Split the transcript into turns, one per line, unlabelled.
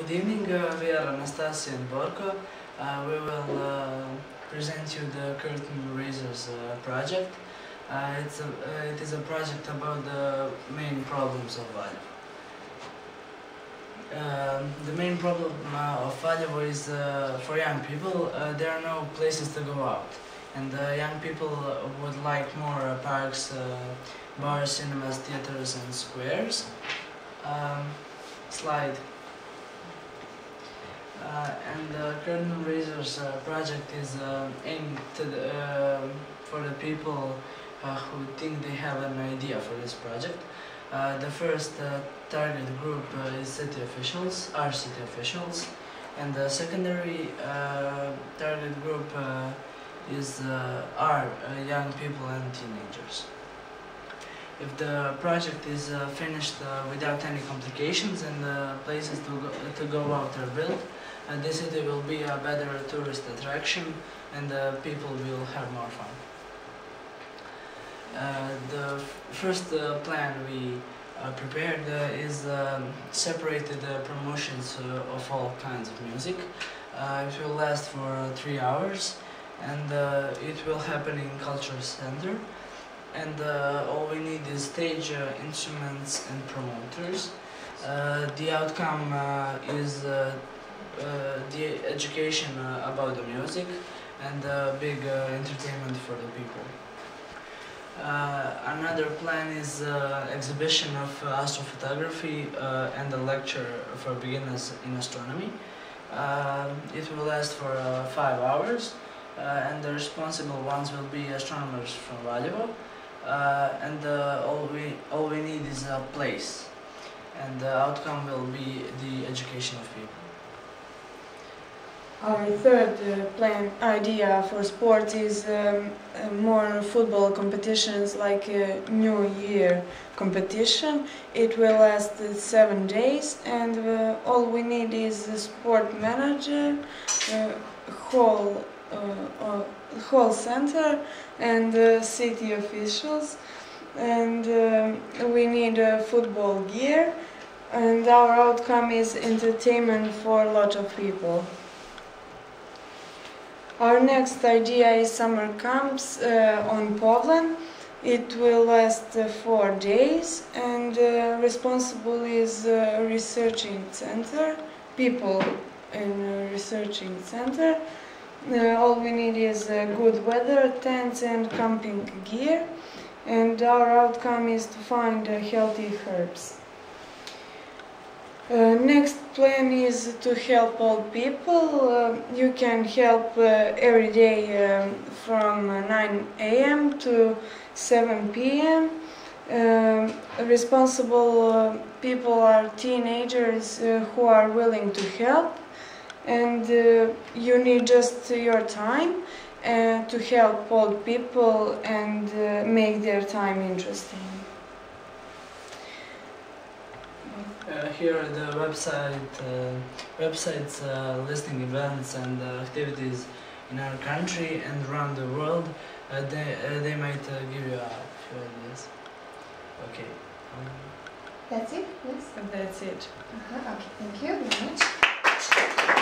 good evening. Uh, we are Anastasija and Borko. Uh, we will uh, present you the Curtain Raisers uh, project. Uh, it's a, uh, it is a project about the main problems of Valjevo. Um, the main problem of Valjevo is for young people, there are no places to go out. And young people would like more parks, bars, cinemas, theaters and squares. Um, slide. Uh, and the Curtain Raisers uh, project is uh, aimed to the, uh, for the people who think they have an idea for this project. The first target group is city officials, our city officials, and the secondary target group is uh, young people and teenagers. If the project is uh, finished uh, without any complications and the places to go, to go out are built, uh, the city will be a better tourist attraction and uh, people will have more fun. Uh, the first uh, plan we uh, prepared is um, separated promotions of all kinds of music. It will last for three hours and it will happen in cultural center and uh, all we need is stage uh, instruments and promoters. Uh, the outcome uh, is uh, uh, the education about the music and big entertainment for the people. Another plan is exhibition of astrophotography and a lecture for beginners in astronomy. It will last for five hours, and the responsible ones will be astronomers from Valjevo. Uh, and uh, all we all we need is a place, and the outcome will be the education of people.
Our third uh, plan idea for sports is um, uh, more football competitions like a New Year competition. It will last uh, seven days, and uh, all we need is a sport manager, uh, whole uh, uh, whole center, and uh, city officials. And we need uh, football gear, and our outcome is entertainment for a lot of people. Our next idea is summer camps uh, on Povlen. It will last uh, four days, and uh, responsible is uh, researching center, people in researching center. Uh, all we need is uh, good weather, tents, and camping gear, and our outcome is to find healthy herbs. Uh, next plan is to help old people. Uh, you can help uh, every day um, from uh, 9 a.m. to 7 p.m. Um, responsible uh, people are teenagers uh, who are willing to help, and you need just your time to help old people and make their time interesting.
Uh, here are the website uh, websites uh, listing events and uh, activities in our country and around the world. Uh, they uh, they might uh, give you a few ideas. Okay. Um,
That's it? Yes?
That's it.
Uh-huh. Okay, thank you very much.